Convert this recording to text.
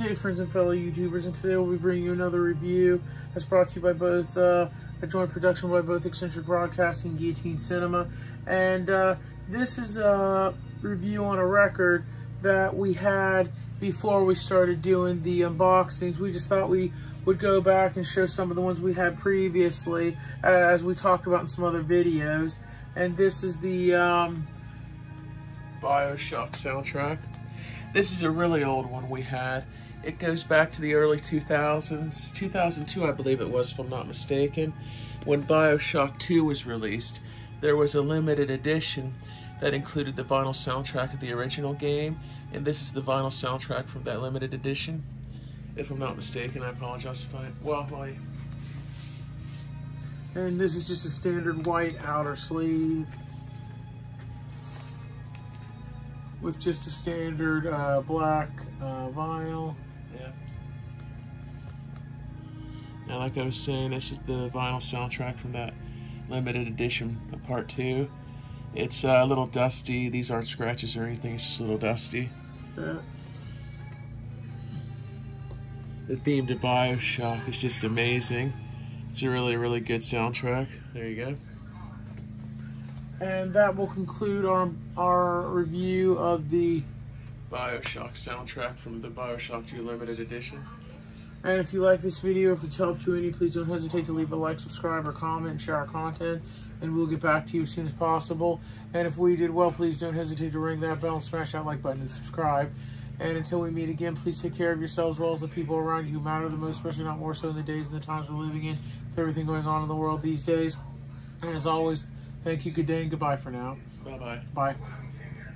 day, friends and fellow YouTubers, and today we'll be bringing you another review that's brought to you by both, uh, a joint production by both Eccentric Broadcasting and Guillotine Cinema. And uh, this is a review on a record that we had before we started doing the unboxings. We just thought we would go back and show some of the ones we had previously, uh, as we talked about in some other videos. And this is the um, Bioshock soundtrack. This is a really old one we had. It goes back to the early 2000s, 2002 I believe it was if I'm not mistaken, when Bioshock 2 was released. There was a limited edition that included the vinyl soundtrack of the original game, and this is the vinyl soundtrack from that limited edition. If I'm not mistaken, I apologize if I, well, I... And this is just a standard white outer sleeve. With just a standard uh, black uh, vinyl. Yeah. Now, like I was saying, this is the vinyl soundtrack from that limited edition of part two. It's uh, a little dusty. These aren't scratches or anything. It's just a little dusty. Yeah. The theme to Bioshock is just amazing. It's a really, really good soundtrack. There you go. And that will conclude our, our review of the Bioshock soundtrack from the Bioshock 2 limited edition. And if you like this video, if it's helped you any, please don't hesitate to leave a like, subscribe, or comment, and share our content, and we'll get back to you as soon as possible. And if we did well, please don't hesitate to ring that bell smash that like button and subscribe. And until we meet again, please take care of yourselves as well as the people around you who matter the most, especially not more so in the days and the times we're living in, with everything going on in the world these days. And as always, Thank you, good day, and goodbye for now. Bye-bye. Bye.